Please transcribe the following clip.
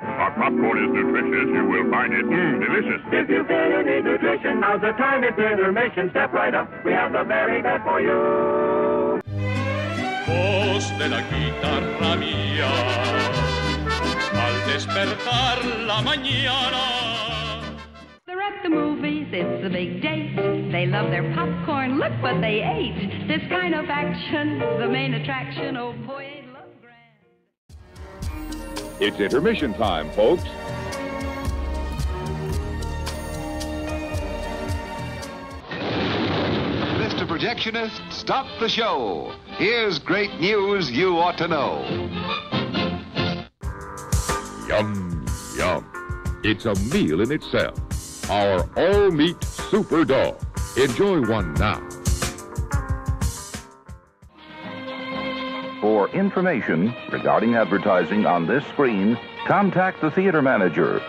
Our popcorn is nutritious. You will find it mmm, delicious. If you feel you need nutrition, now's the time. It's intermission. Step right up. We have the very best for you. Voz de la guitarra mía, al despertar la mañana. They're at the movies, it's a big date. They love their popcorn, look what they ate. This kind of action, the main attraction. Oh boy, ain't love grand. It's intermission time, folks. Mr. Projectionist, stop the show. Here's great news you ought to know. Yum, yum. It's a meal in itself. Our all meat super dog. Enjoy one now. For information regarding advertising on this screen, contact the theater manager